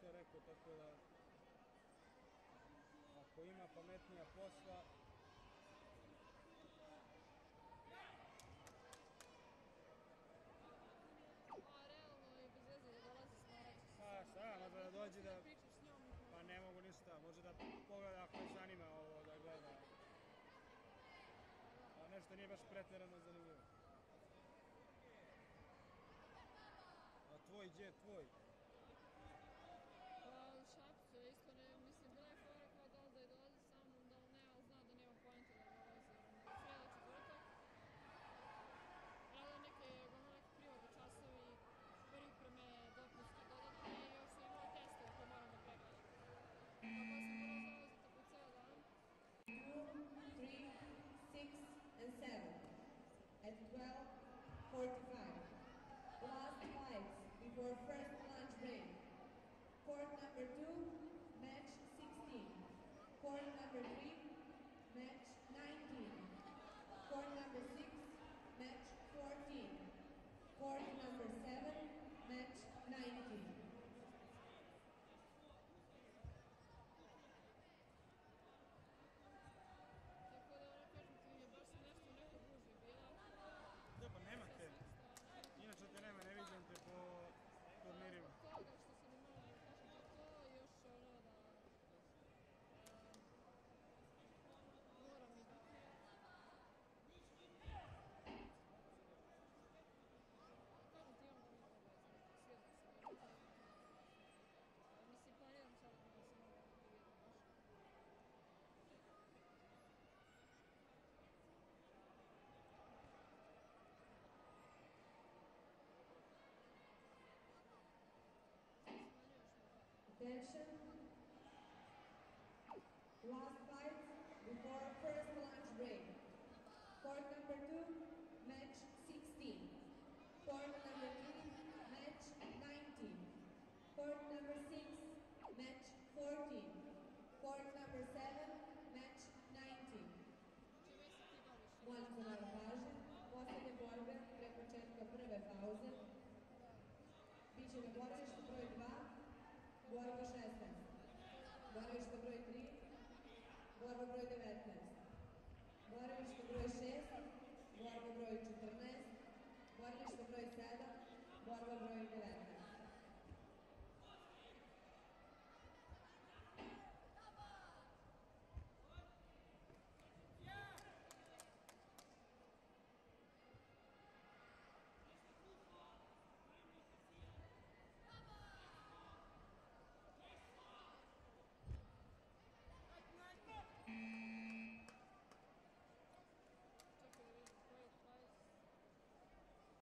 sve rekao, tako da ako ima pametnija posla, pa Sada, da dođi da... Pa ne mogu ništa, može da pogleda ako je zanima ovo da gleda. Pa nešto nije baš pretjerano zanimljivo. A tvoj, gdje je tvoj? and 7 at 12.45. Last flights before first lunch break. Court number 2, match 16. Court number 3, attention. Last fight before first lunch break. Court number two, match 16. Court number three, match 19. Court number six, match 14. Court number seven, match 19. One